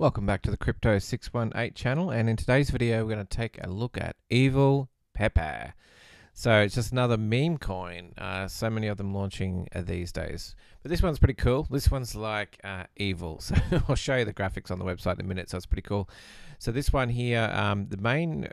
Welcome back to the Crypto 618 channel and in today's video we're going to take a look at Evil Pepe. So it's just another meme coin, uh, so many of them launching uh, these days. But this one's pretty cool. This one's like uh, evil. So I'll show you the graphics on the website in a minute, so it's pretty cool. So this one here, um, the main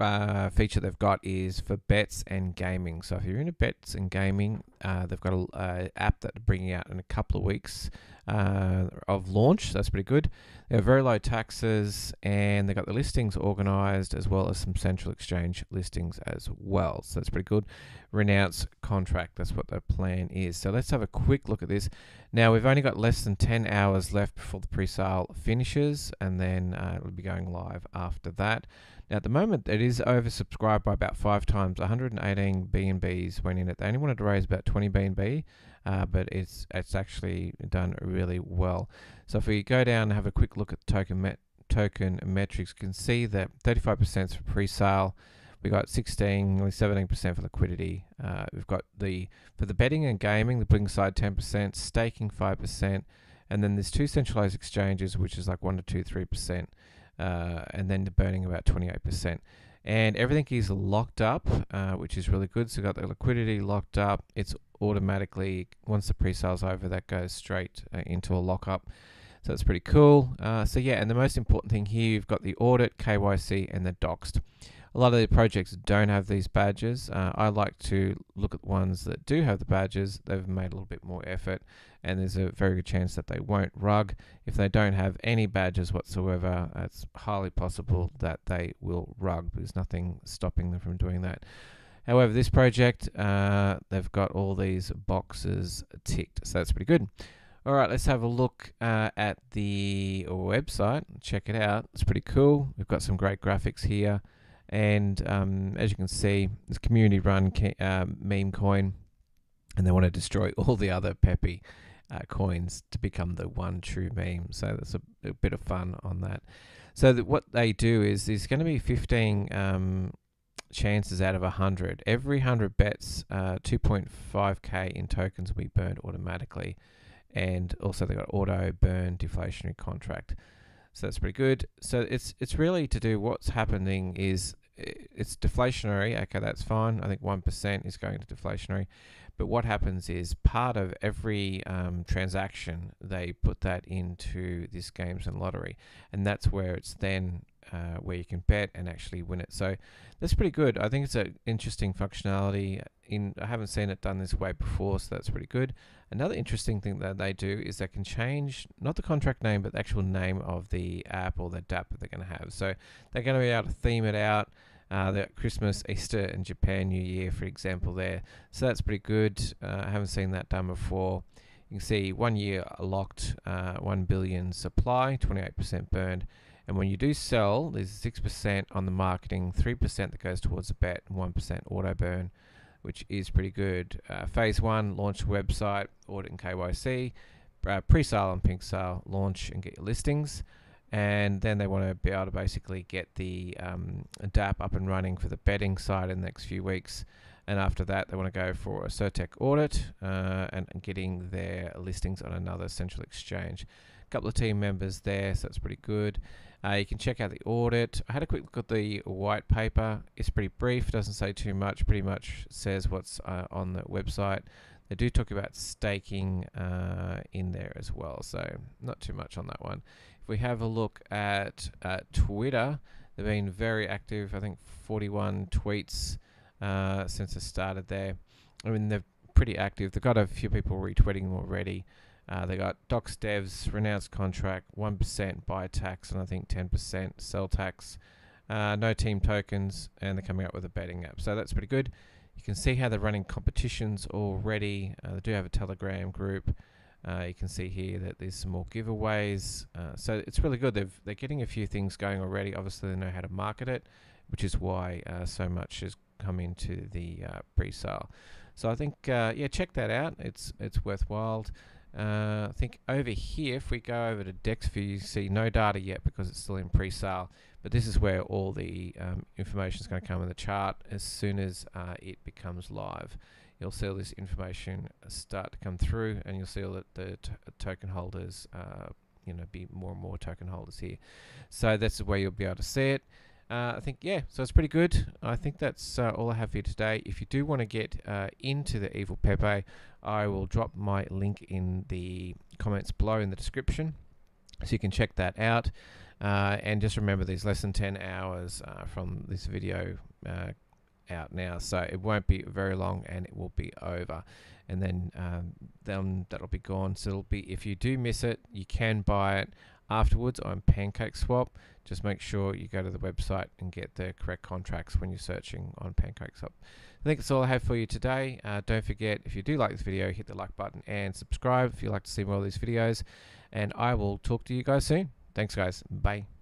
uh, feature they've got is for bets and gaming. So if you're into bets and gaming, uh, they've got an uh, app that they're bringing out in a couple of weeks uh, of launch. So that's pretty good. They have very low taxes and they've got the listings organized as well as some central exchange listings as well. So that's pretty good. Renounce contract, that's what the plan is. So let's have a quick look at this. Now we've only got less than 10 hours left before the pre-sale finishes and then uh, it'll be going live after that. Now, at the moment, it is oversubscribed by about five times. 118 BNBs went in it. They only wanted to raise about 20 BNB, uh, but it's it's actually done really well. So if we go down and have a quick look at token met token metrics, you can see that 35% for pre-sale. We got 16, nearly 17% for liquidity. Uh, we've got the for the betting and gaming, the bling side 10%, staking 5%, and then there's two centralized exchanges, which is like one to two, three percent uh, and then the burning about 28%. And everything is locked up, uh, which is really good. So, got the liquidity locked up. It's automatically, once the pre sale's over, that goes straight uh, into a lockup. So, that's pretty cool. Uh, so, yeah, and the most important thing here, you've got the audit, KYC, and the doxed. A lot of the projects don't have these badges. Uh, I like to look at ones that do have the badges. They've made a little bit more effort, and there's a very good chance that they won't rug. If they don't have any badges whatsoever, it's highly possible that they will rug. There's nothing stopping them from doing that. However, this project, uh, they've got all these boxes ticked, so that's pretty good. All right, let's have a look uh, at the website. Check it out. It's pretty cool. We've got some great graphics here. And um, as you can see, it's community run uh, meme coin, and they want to destroy all the other Pepe uh, coins to become the one true meme. So that's a, a bit of fun on that. So that what they do is there's going to be 15 um, chances out of 100. Every 100 bets, uh, 2.5k in tokens will be burned automatically. And also they've got auto burn deflationary contract. So that's pretty good. So it's it's really to do what's happening is it's deflationary. Okay, that's fine. I think one percent is going to deflationary, but what happens is part of every um, transaction they put that into this games and lottery, and that's where it's then uh, where you can bet and actually win it. So that's pretty good. I think it's an interesting functionality. In I haven't seen it done this way before, so that's pretty good. Another interesting thing that they do is they can change not the contract name, but the actual name of the app or the DApp that they're going to have. So they're going to be able to theme it out. Uh, the Christmas, Easter, and Japan New Year, for example, there. So that's pretty good. Uh, I haven't seen that done before. You can see one year locked, uh, 1 billion supply, 28% burned. And when you do sell, there's 6% on the marketing, 3% that goes towards the bet, and 1% auto burn, which is pretty good. Uh, phase one, launch website, audit and KYC, uh, pre-sale and PinkSale, launch and get your listings. And then they want to be able to basically get the um, DApp up and running for the betting side in the next few weeks. And after that, they want to go for a CertiK audit uh, and, and getting their listings on another central exchange. A couple of team members there, so that's pretty good. Uh, you can check out the audit. I had a quick look at the white paper. It's pretty brief, doesn't say too much, pretty much says what's uh, on the website. They do talk about staking uh, in there as well, so not too much on that one. If we have a look at uh, Twitter, they've been very active. I think 41 tweets uh, since it started there. I mean, they're pretty active. They've got a few people retweeting them already. Uh, they got Doxed Devs, renounced contract, 1% buy tax, and I think 10% sell tax. Uh, no team tokens, and they're coming up with a betting app. So that's pretty good. You can see how they're running competitions already. Uh, they do have a Telegram group. Uh, you can see here that there's some more giveaways. Uh, so it's really good. They've, they're getting a few things going already. Obviously, they know how to market it, which is why uh, so much has come into the pre-sale. So I think, yeah, check that out. It's it's worthwhile. Uh, I think over here, if we go over to DexView, you see no data yet because it's still in pre-sale. But this is where all the um, information is going to come in the chart as soon as uh, it becomes live. You'll see all this information start to come through, and you'll see all the, token holders, uh, you know be more and more token holders here. So that's way you'll be able to see it. Uh, I think yeah, so it's pretty good. I think that's uh, all I have for you today. If you do want to get uh, into the Evil Pepe, I will drop my link in the comments below in the description, so you can check that out. Uh, and just remember, there's less than 10 hours uh, from this video uh, out now, so it won't be very long, and it will be over and then um, then that'll be gone. So it'll be if you do miss it, you can buy it afterwards on PancakeSwap. Just make sure you go to the website and get the correct contracts when you're searching on PancakeSwap. I think that's all I have for you today. Uh, don't forget, if you do like this video, hit the like button and subscribe if you'd like to see more of these videos. And I will talk to you guys soon. Thanks, guys. Bye.